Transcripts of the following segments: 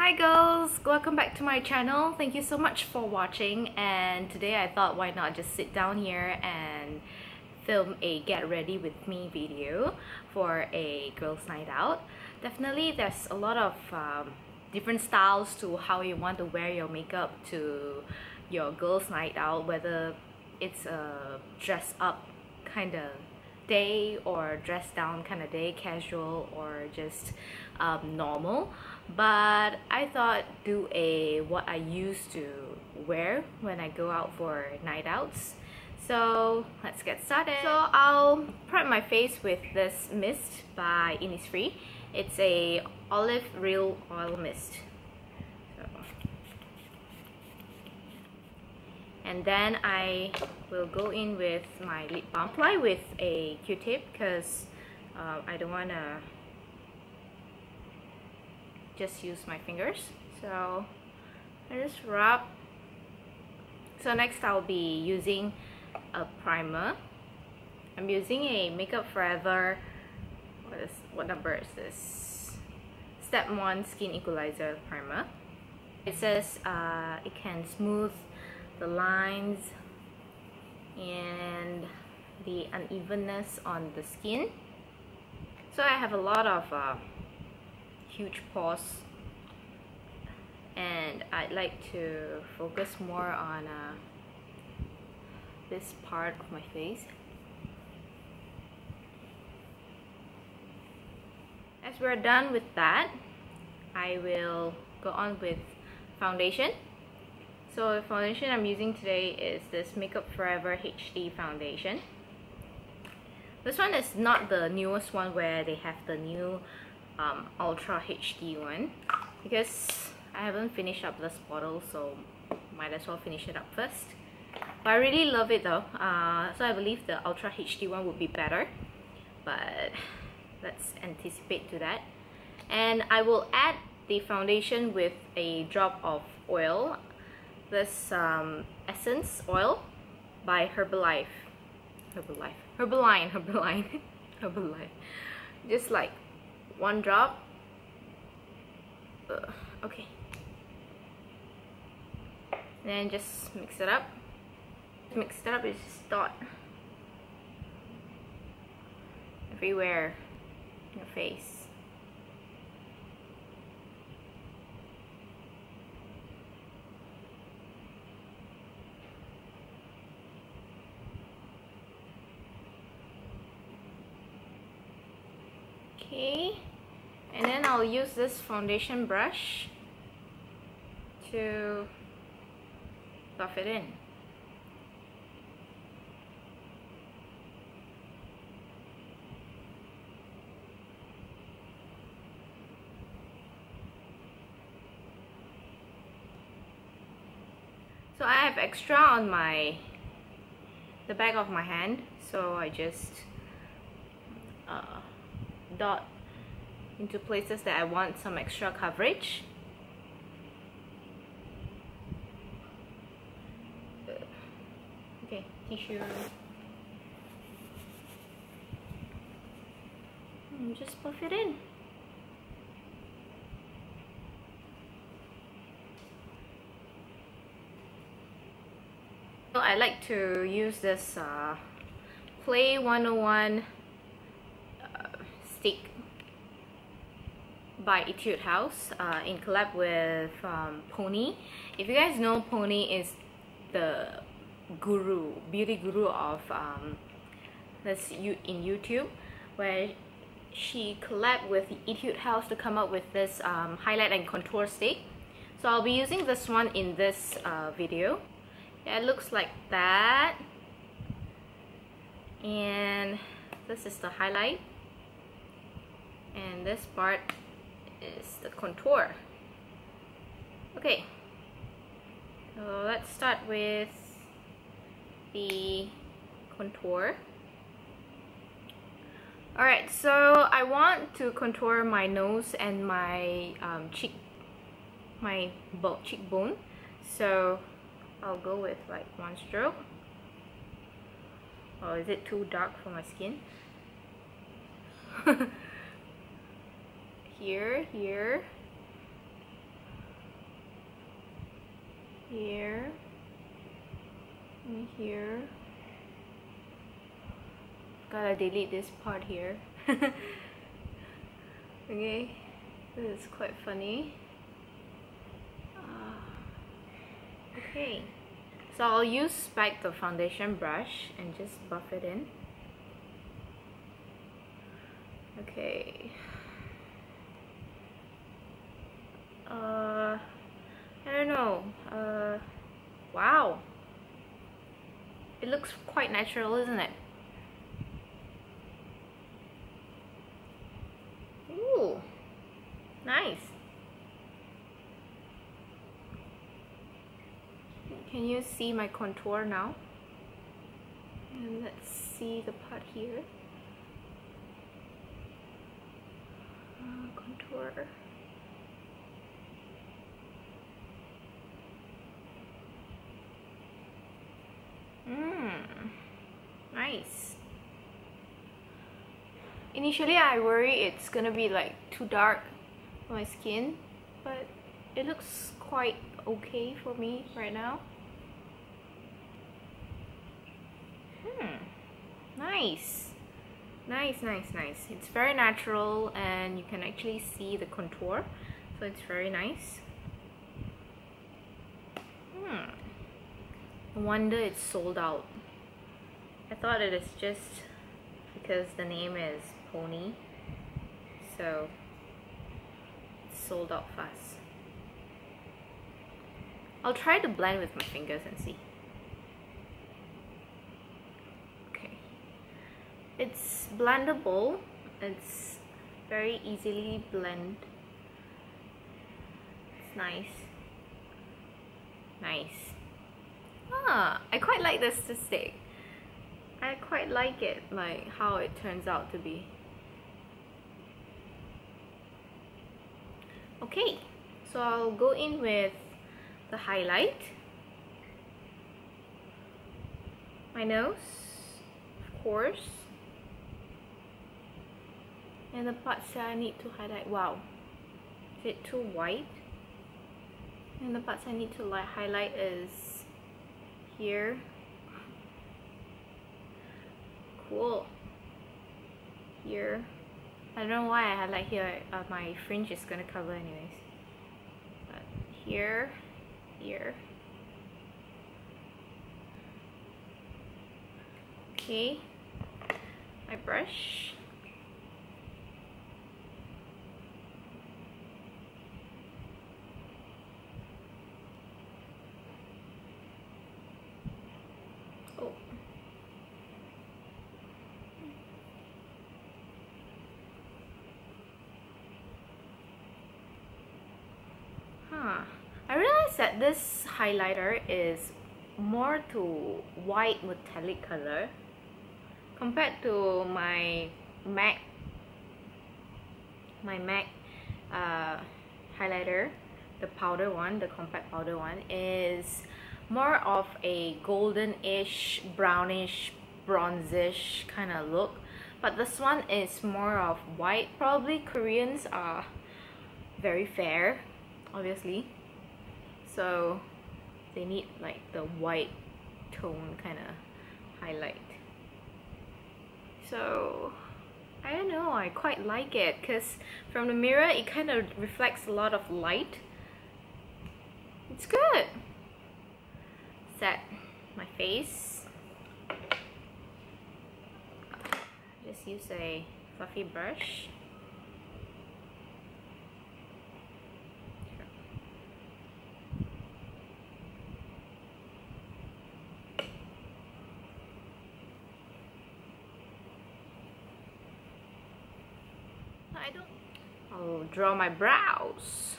Hi girls! Welcome back to my channel. Thank you so much for watching and today I thought why not just sit down here and film a get ready with me video for a girls night out. Definitely there's a lot of um, different styles to how you want to wear your makeup to your girls night out whether it's a dress up kind of day or dress down kind of day casual or just um, normal. But I thought do a what I used to wear when I go out for night outs. So let's get started. So I'll prep my face with this mist by Innisfree. It's a olive real oil mist and then I will go in with my lip balm. Apply with a q-tip because uh, I don't want to just use my fingers. So I just rub. So next I'll be using a primer. I'm using a Makeup Forever what is what number is this? Step 1 skin equalizer primer. It says uh, it can smooth the lines and the unevenness on the skin. So I have a lot of uh, huge pores. And I'd like to focus more on uh, this part of my face. As we're done with that I will go on with foundation so the foundation I'm using today is this Makeup Forever HD foundation. This one is not the newest one where they have the new um, Ultra HD one because I haven't finished up this bottle so might as well finish it up first. But I really love it though, uh, so I believe the Ultra HD one would be better. But let's anticipate to that. And I will add the foundation with a drop of oil this um, essence oil by Herbalife. Herbalife. Herbaline. Herbaline. Herbalife. Just like one drop. Uh, okay. then just mix it up. Mix it up is just dot everywhere in your face. Okay. And then I'll use this foundation brush to buff it in. So I have extra on my the back of my hand. So I just uh, dot into places that I want some extra coverage. Okay, tissue. And just puff it in. I like to use this uh, Play 101 stick by Etude House uh, in collab with um, Pony. If you guys know Pony is the guru, beauty guru of um, this in YouTube where she collabed with Etude House to come up with this um, highlight and contour stick. So I'll be using this one in this uh, video. Yeah, it looks like that. And this is the highlight and this part is the contour. Okay. So let's start with the contour. Alright so I want to contour my nose and my um, cheek my cheekbone. So I'll go with like one stroke. Oh is it too dark for my skin here, here, here and here. Gotta delete this part here. Okay this is quite funny. Uh, okay. So I'll use back the foundation brush and just buff it in. Okay uh I don't know. Uh wow. It looks quite natural isn't it? Ooh. Nice. Can you see my contour now? And let's see the part here. Uh, contour nice. Initially I worry it's gonna be like too dark for my skin, but it looks quite okay for me right now. Hmm, nice. Nice, nice, nice. It's very natural and you can actually see the contour, so it's very nice. Hmm. No wonder it's sold out. I thought it is just because the name is Pony, so it's sold out fast. I'll try to blend with my fingers and see. Okay. It's blendable. It's very easily blend. It's nice. Nice. Ah, I quite like this to stick. I quite like it, like how it turns out to be. Okay, so I'll go in with the highlight. My nose, of course. And the parts that I need to highlight, wow, is it too white? And the parts I need to highlight is here. Cool. Here. I don't know why I highlight here. Uh, my fringe is gonna cover anyways. But here, here. Okay. My brush. Oh. Huh. I realized that this highlighter is more to white metallic color compared to my MAC my MAC uh, highlighter. The powder one the compact powder one is more of a golden-ish brownish bronzish kind of look. But this one is more of white. Probably Koreans are very fair obviously. So they need like the white tone kind of highlight. So I don't know I quite like it because from the mirror it kind of reflects a lot of light. It's good. Set my face. Just use a fluffy brush I'll draw my brows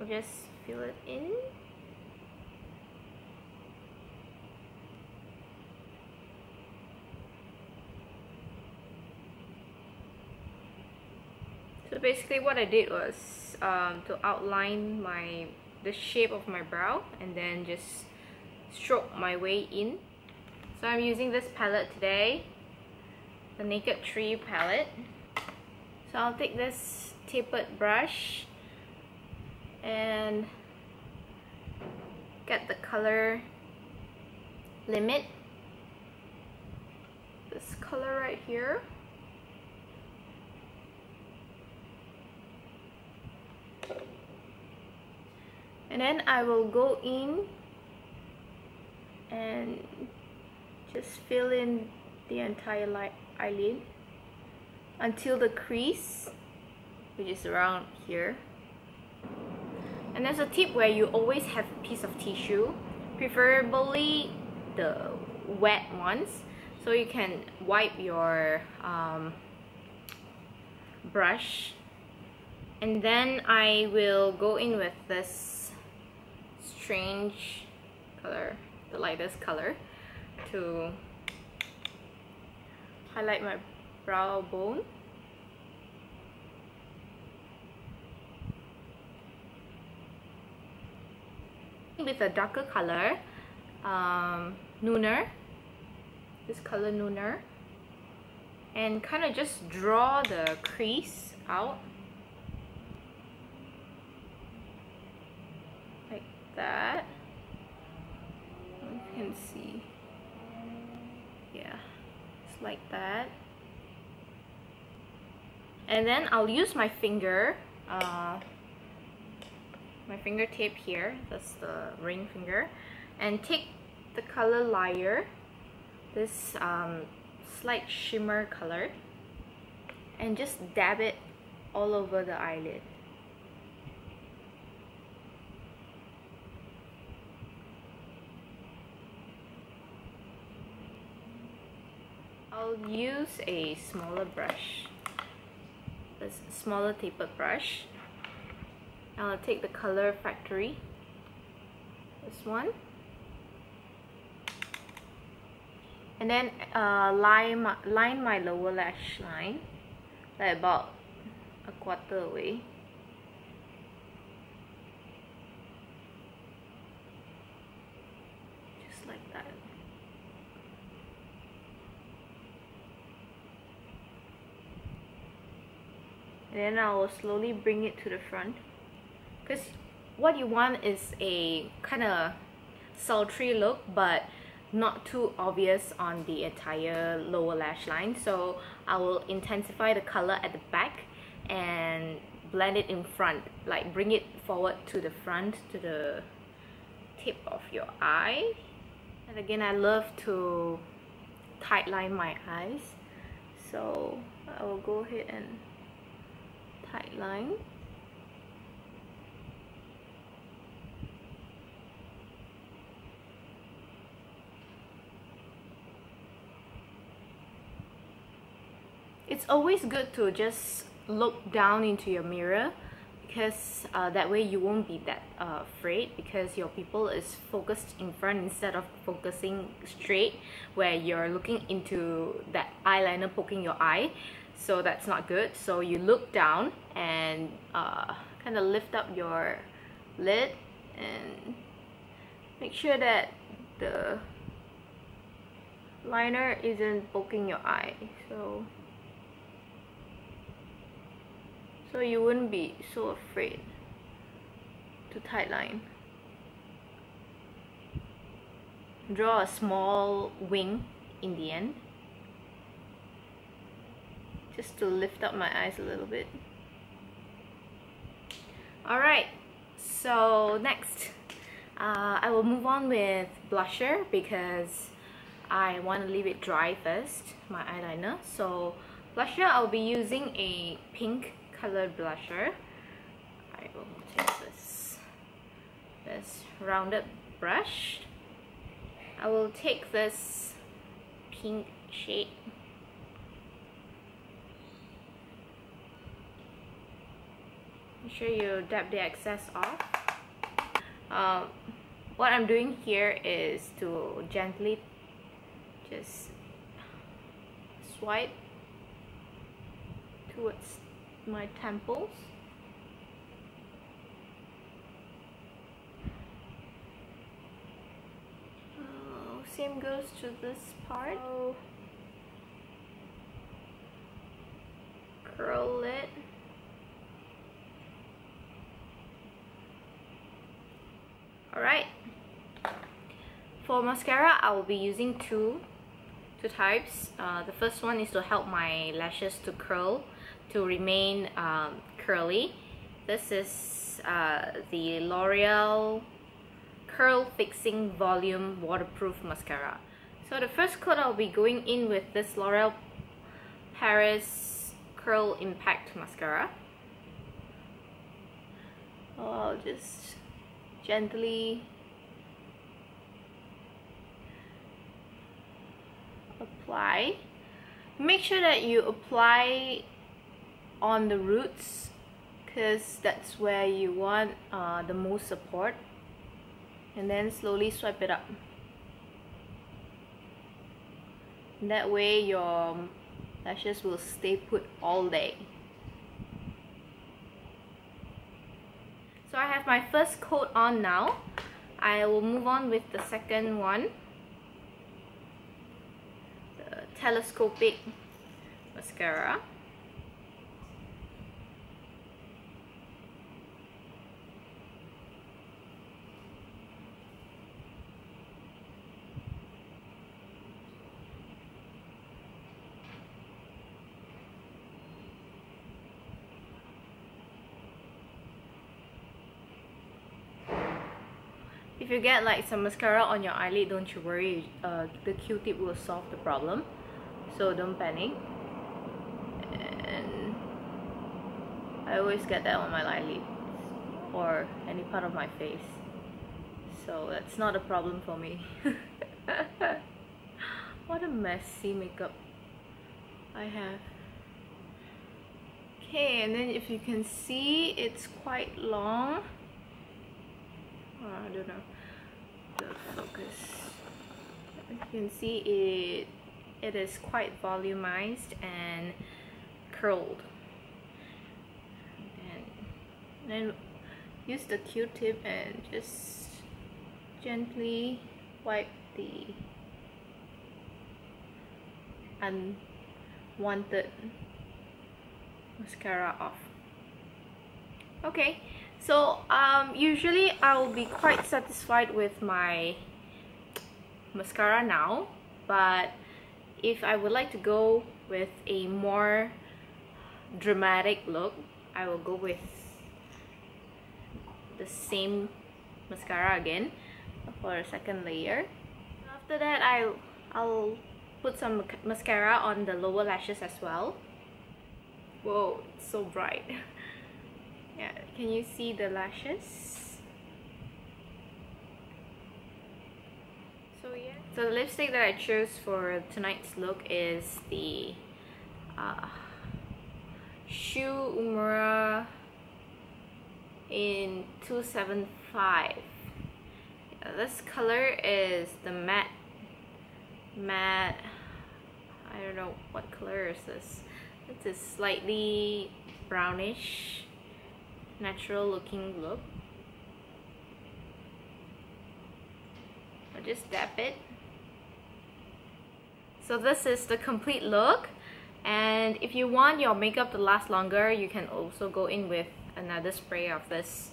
I'll just fill it in So basically what I did was um, to outline my the shape of my brow and then just stroke my way in. So I'm using this palette today, the Naked3 palette. So I'll take this tapered brush and get the color limit. This color right here. And then I will go in and just fill in the entire eyelid until the crease which is around here. And there's a tip where you always have a piece of tissue preferably the wet ones. So you can wipe your um, brush. And then I will go in with this strange color the lightest color to highlight my brow bone. With a darker color um, Nooner. This color Nooner. And kind of just draw the crease out. Like that. You can see. Yeah it's like that and then I'll use my finger uh, my fingertip here that's the ring finger and take the color liar this um, slight shimmer color and just dab it all over the eyelid. I'll use a smaller brush a smaller tapered brush. I'll take the color factory. This one. And then uh, line, my, line my lower lash line like about a quarter away. Just like that then I will slowly bring it to the front. Because what you want is a kind of sultry look but not too obvious on the entire lower lash line. So I will intensify the color at the back and blend it in front. Like bring it forward to the front to the tip of your eye. And again I love to tightline my eyes. So I will go ahead and tightline it's always good to just look down into your mirror because uh, that way you won't be that uh, afraid because your pupil is focused in front instead of focusing straight where you're looking into that eyeliner poking your eye so that's not good. So you look down and uh, kind of lift up your lid and make sure that the liner isn't poking your eye. So so you wouldn't be so afraid to tight line. Draw a small wing in the end just to lift up my eyes a little bit. Alright, so next uh, I will move on with blusher because I want to leave it dry first, my eyeliner. So blusher I'll be using a pink colored blusher I will take this this rounded brush I will take this pink shade make sure you dab the excess off. Um, what I'm doing here is to gently just swipe towards my temples. Oh, same goes to this part. Oh. curl it alright for mascara, I will be using two, two types. Uh, the first one is to help my lashes to curl, to remain um, curly. This is uh, the L'Oreal Curl Fixing Volume Waterproof Mascara. So the first coat I'll be going in with this L'Oreal Paris Curl Impact Mascara. I'll just gently apply. Make sure that you apply on the roots because that's where you want uh, the most support and then slowly swipe it up. that way your lashes will stay put all day. So I have my first coat on now. I will move on with the second one. Telescopic mascara. if you get like some mascara on your eyelid don't you worry uh, the q-tip will solve the problem so don't panic. And I always get that on my eyelids or any part of my face. So that's not a problem for me. What a messy makeup I have. Okay and then if you can see it's quite long. Oh, I don't know. The focus. You can see it it is quite volumized and curled. And then use the q-tip and just gently wipe the unwanted mascara off. Okay so um, usually I'll be quite satisfied with my mascara now but if I would like to go with a more dramatic look I will go with the same mascara again for a second layer. After that I, I'll put some mascara on the lower lashes as well. Whoa so bright. Yeah can you see the lashes so the lipstick that I chose for tonight's look is the uh, Shu Uemura in 275 yeah, this color is the matte matte I don't know what color is this it's a slightly brownish natural looking look. I'll just dab it. So this is the complete look. And if you want your makeup to last longer you can also go in with another spray of this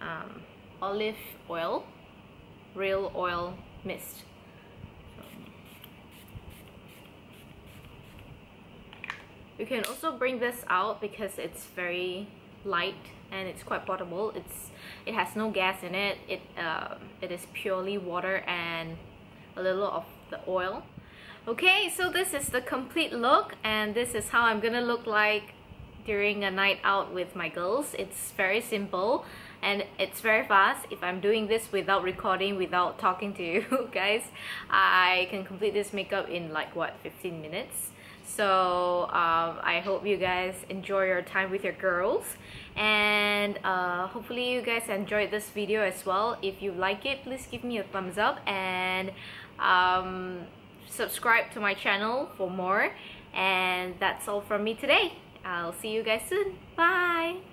um, olive oil real oil mist. You can also bring this out because it's very light and it's quite portable. It's it has no gas in it. It uh, it is purely water and a little of the oil okay so this is the complete look and this is how I'm gonna look like during a night out with my girls. It's very simple and it's very fast. If I'm doing this without recording without talking to you guys I can complete this makeup in like what 15 minutes. So um, I hope you guys enjoy your time with your girls and uh, hopefully you guys enjoyed this video as well. If you like it please give me a thumbs up and um, subscribe to my channel for more. And that's all from me today. I'll see you guys soon. Bye